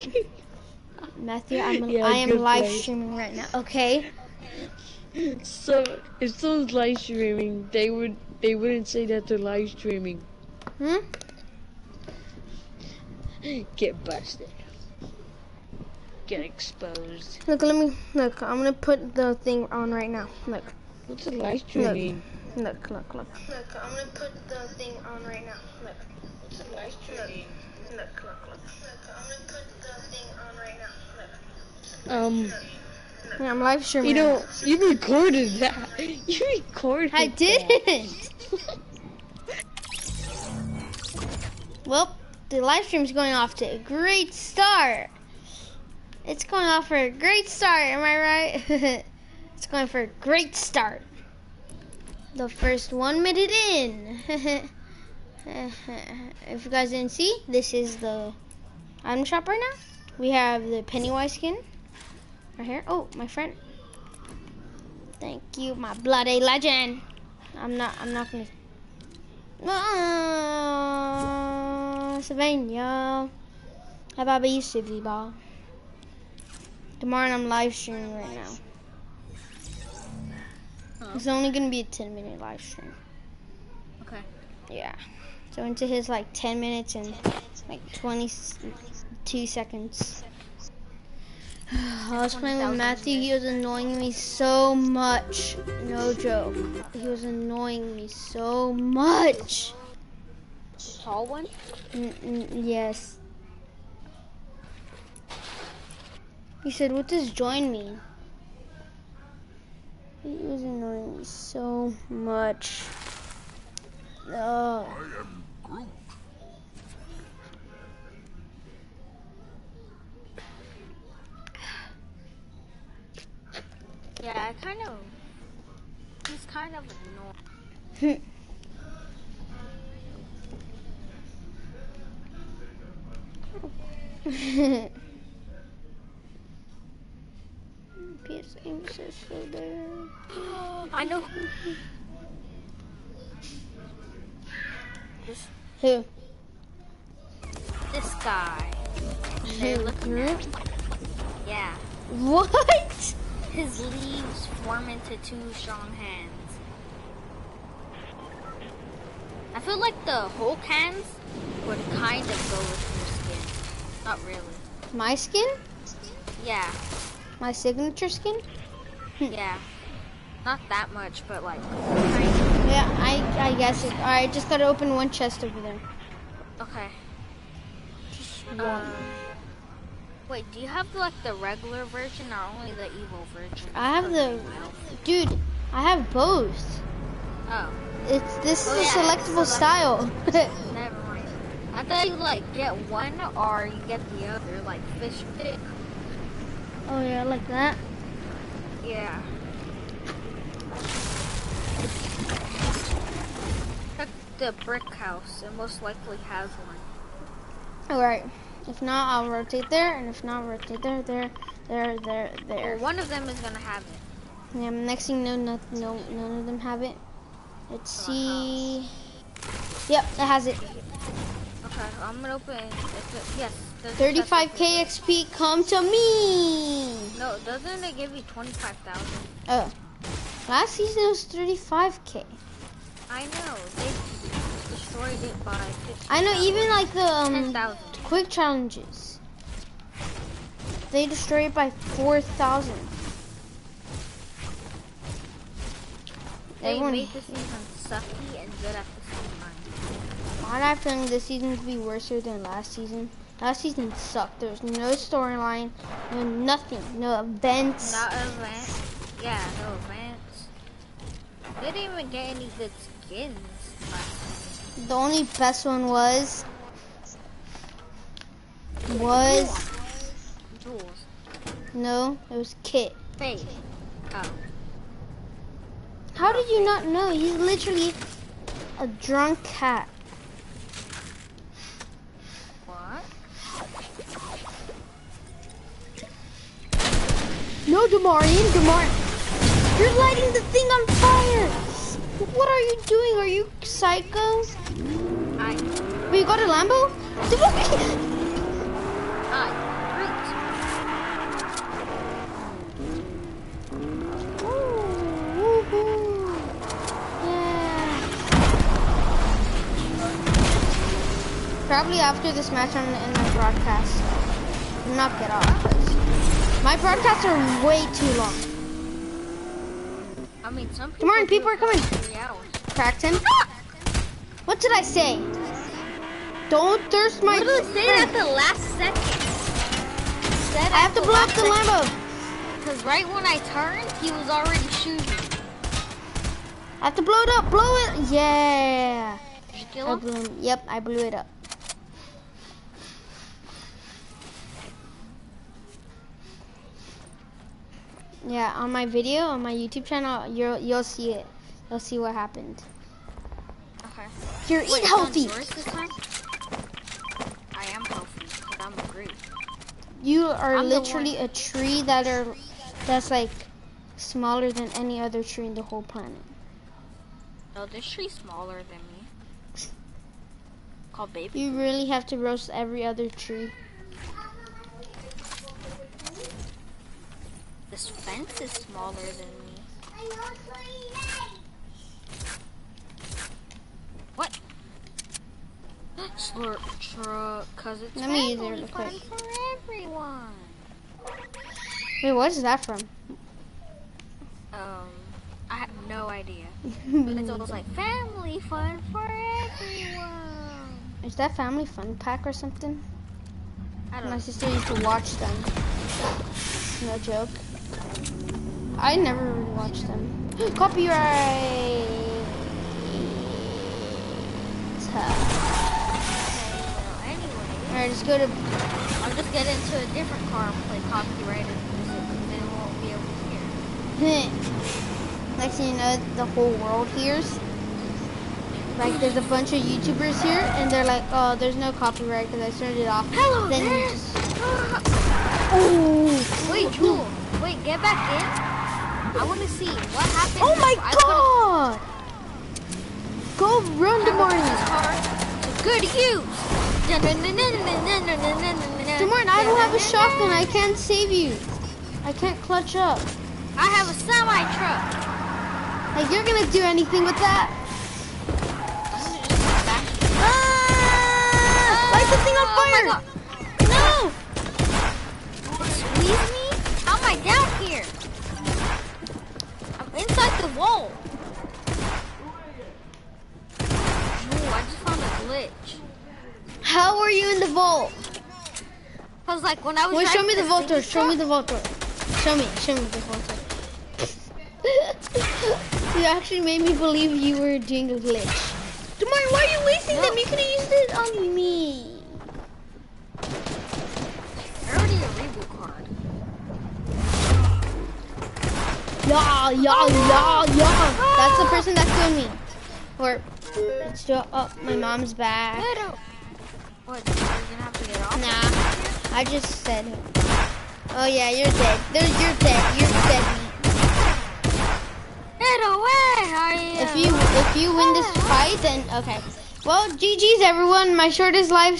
Matthew, I'm Yeah, I am live play. streaming right now. Okay. So if someone's live streaming, they would they wouldn't say that they're live streaming. Hmm. Get busted. Get exposed. Look, let me look. I'm gonna put the thing on right now. Look, What's a live streaming? look, look, look. Look, I'm gonna put the thing on right now. Look, What's a live streaming? look, look, look. Look, I'm gonna put the thing on right now. Look. Um, I'm live streaming. you know, you recorded that. You recorded. I didn't. well, the live stream's going off to a great start. It's going off for a great start, am I right? it's going for a great start. The first one minute in. if you guys didn't see, this is the item shop right now. We have the Pennywise skin right here. Oh, my friend. Thank you, my bloody legend. I'm not. I'm not gonna. Uh, Sylvania. How about you, Civvy Ball? Tomorrow I'm live streaming right now. It's only gonna be a 10 minute live stream. Okay. Yeah. So into his like 10 minutes and like 22 seconds. I was playing with Matthew. He was annoying me so much. No joke. He was annoying me so much. Tall one? N- n- yes. He said, "What does join mean?" He was annoying me so much. Oh. Yeah, I kind of. He's kind of annoying. PS English is so there. I know. This Who? this guy. They're looking at. Yeah. What? His leaves form into two strong hands. I feel like the Hulk hands would kind of go with your skin. Not really. My skin? Yeah, My signature skin? yeah. Not that much, but like kind of. Yeah, I I guess it. Alright, just gotta open one chest over there. Okay. Just Um, one. wait, do you have like the regular version or only the evil version? I have the. Dude, I have both. Oh, It's this is Oh, a yeah, selectable select- style. never mind. I thought you like get one or you get the other, like fish pick. oh yeah, like that. Yeah. Check the brick house. It most likely has one. Alright. If not, I'll rotate there, and if not, rotate there, there, there, there, there. Well, one of them is gonna have it. Yeah, next thing, no, no, no, none of them have it. Let's see. Yep, it has it. Okay, I'm gonna open. It, yes. there's a chest 35k XP, come to me. No, doesn't it give you twenty-five thousand? Oh, last season was 35k. I know they destroyed it by 15, I know, even like the um, thousand. quick challenges, they destroy it by 4,000. They Everyone, made the season sucky and good at the same time. why have feeling this season to be worse than last season? Last season sucked. There was no storyline, no nothing, no events. Not events. Yeah, no events. They didn't even get any good skins. The only best one was was Jules. no, it was Kit. Faith. Oh. How did you not know? He's literally a drunk cat. What? No, Demarian, Demar. You're lighting the thing on fire. What are you doing? Are you psycho? I. Wait, you got a Lambo? I. Probably after this match, on in the broadcast. Not get off. My broadcasts are way too long. I mean, some people. Come on, people are coming. Cracked him. Ah! What did I say? Don't thirst my Literally said at the last second. Said I have to blow up the Lambo. Because right when I turned, he was already shooting. I have to blow it up. Blow it. Yeah. Did you kill I blew. Yep, I blew it up. Yeah, on my video on my YouTube channel, you'll you'll see it. You'll see what happened. Okay. Here, Wait, eat healthy. yours this time? I am healthy because I'm a. You are I'm literally a tree that are that's like smaller than any other tree in the whole planet. No, this tree's smaller than me. Called baby. You really have to roast every other tree. This fence is smaller than me. What? Slurp truck, cause it's Let me use it real quick. for everyone. Wait, what is that from? Um, I have no idea. But it's almost like family fun for everyone. Is that Family Fun Pack or something? I don't My know. sister used to watch them. No joke. I never really watched them. Copyright. Well, Alright, let's go to. I'll just get into a different car and play copyrighted music, and then we won't be able to hear. Next thing you know, the whole world hears. Like, there's a bunch of YouTubers here, and they're like, "Oh, there's no copyright because I turned it off." Hello Then you there. just. Oh. Wait, Jewel. Wait, get back in. I want to see what happened. Oh my I God! Go run the this morning. car good use. Demorne, I don't have a shotgun. I can't save you. I can't clutch up. I have a semi truck. Like, you're gonna do anything with that? Ah! Light the thing on fire! No! Squeeze me? How am I down here? I'm inside the wall. Ooh, I just found a glitch. How are you in the vault? Cause like when I was Wait, show me the the vault door. Show me the vault door. Show me. Show me the vault door. you actually made me believe you were doing a glitch. Demar, why are you wasting No. them? You could have used it on me. I already a reboot card. Yeah, yeah, oh, yeah, yeah. That's the ah. person that killed me. Or, let's do Oh, my mom's back. Little. What? You're gonna have to get off. Nah, I just said. Oh yeah, you're dead. There, you're dead. You're dead. Get away! I If you if you win this oh. fight, then okay. Well, GG's everyone. My shortest live